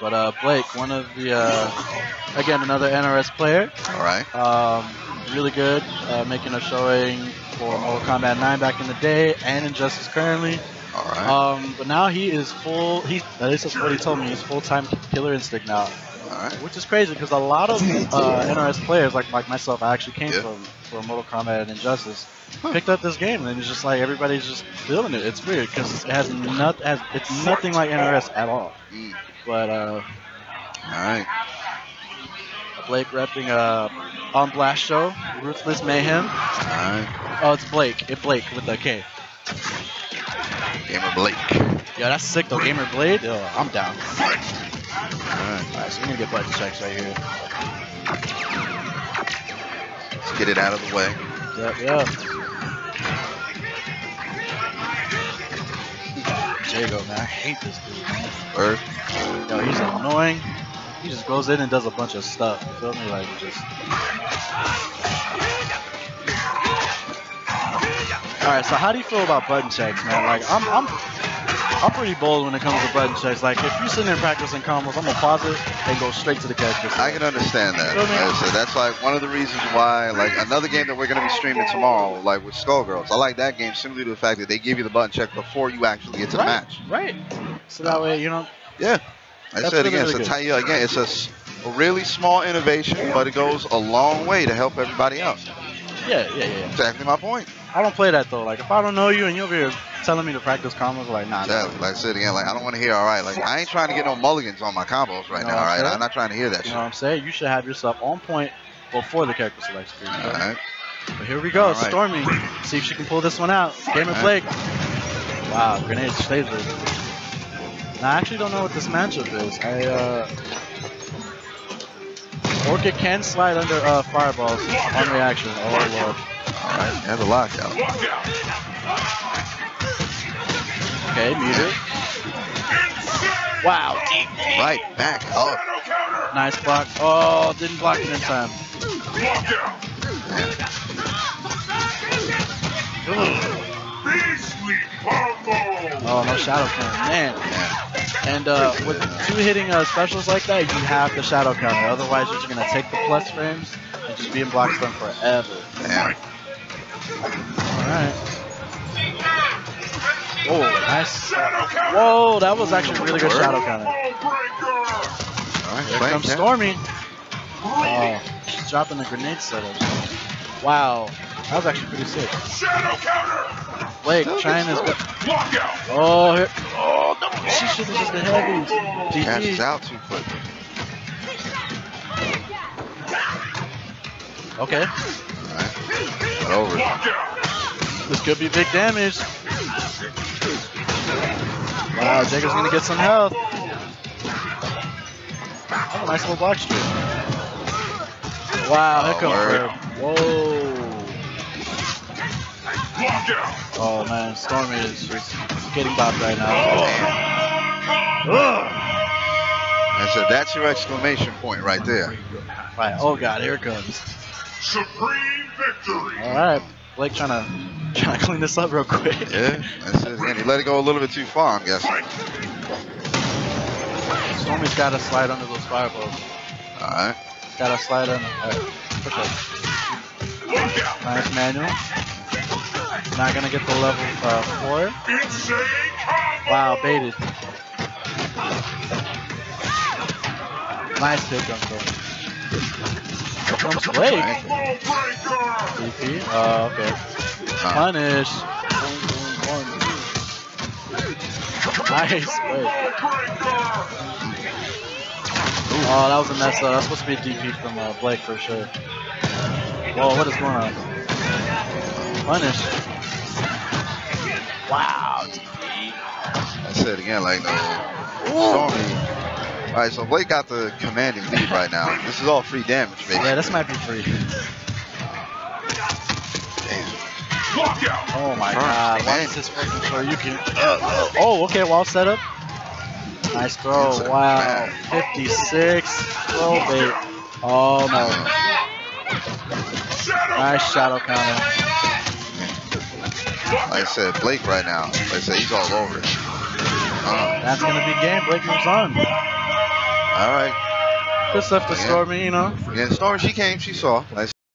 But uh, Blake, one of the uh, again another NRS player. All right. Um, really good, uh, making a showing for Mortal Kombat 9 back in the day and Injustice currently. All right. Um, but now he is full. He at least that's what he told me. He's full time Killer Instinct now, right. which is crazy because a lot of uh, NRS players, like like myself, I actually came Yeah. from from Mortal Kombat and Injustice, Huh. picked up this game and it's just like everybody's just feeling it. It's weird because it has not has it's nothing like NRS at all. Mm. But uh, All right. Blake repping uh, on Blast Show, Ruthless Mayhem. All right. Oh, it's Blake. It Blake with the K. Gamer Blake. Yeah, that's sick though. Gamer Blade. Oh, I'm down. Alright, so we're gonna get button checks right here. Let's get it out of the way. Yep, yep. Jago, man, I hate this dude. Bird. Yo, he's annoying. He just goes in and does a bunch of stuff. You feel me? Like just. All right. So how do you feel about button checks, man? Like I'm, I'm, I'm pretty bold when it comes to button checks. Like if you're sitting there practicing combos, I'm gonna pause it and go straight to the catch. I can understand that. Me? Like I uh, said, that's like one of the reasons why, like another game that we're gonna be streaming tomorrow, like with Skullgirls. I like that game simply to the fact that they give you the button check before you actually get to the match. right. So that way, you know, Yeah. I said again, really it's a good. again, it's a, s- a really small innovation, but it goes a long way to help everybody else. yeah, yeah, yeah. Exactly my point. I don't play that though. Like if I don't know you and you're over here telling me to practice combos, like nah, nah. Exactly. Like I said again, like I don't want to hear all right. Like I ain't trying to get no mulligans on my combos right You know now. All right, I'm right, saying? I'm not trying to hear that You shit. know what I'm saying? You should have yourself on point before the character select screen. All right. But here we go, All right. Stormy. See if she can pull this one out. Game All Blake. Wow, grenade stays with. I actually don't know what this matchup is. I uh Orchid can slide under uh, fireballs on reaction. Oh lord. All right. Have a lockout. Okay, muted. Wow. Right back up. Nice block. Oh, didn't block it in time. Oh, no shadow counter. Man. Yeah. And uh, with two hitting uh, specials like that, you have the shadow counter. Otherwise, you're just going to take the plus frames and just be in block stun forever. Damn. Alright. Oh, nice. Whoa, that was actually a really good shadow counter. All right. Here playing comes catch. Stormy. Oh, she's dropping the grenade setup. Wow, that was actually pretty sick. Shadow trying his best. Oh, here. oh no, she should have just been heavy. Catches out too quick. Okay, right. Over. this could be big damage. Wow, Jago's gonna get some health. Oh, nice little block streak. Wow, here Oh, comes Whoa. Oh man, Stormy is getting bopped right now. I said that's your exclamation point right there. Right. Oh god, here it comes. Supreme victory. All right, Blake trying to trying to clean this up real quick. Yeah. That's it. Again, he let it go a little bit too far. I'm guessing. Stormy's got to slide under those fireballs. All right. Got to slide under. All right. Push up. Nice manual. Not gonna get the level uh, four. Wow, baited. Nice hit, Gunko. Comes Blake. DP. Oh, okay. Uh, Punish. Boom, boom. Nice. Wait. Oh, that was a mess up. That's supposed to be a DP from uh, Blake for sure. Whoa, what is going on? Punish. Wow, DP. I said again, like no. All right, so Blake got the commanding lead right now. This is all free damage, baby. Yeah, this might be free. Damn. Oh my god, why is this freaking throw? You can. Uh, oh, okay, wall setup. Nice throw. Wow. bad. 56. Throw bait. Oh no. Shadow. Nice shadow counter. Like I said, Blake right now. Like I said, he's all over it. Uh, That's gonna be game. Blake moves on. All right. Good stuff to Yeah. Stormy, you know. Yeah, Storm, she came, she saw. Like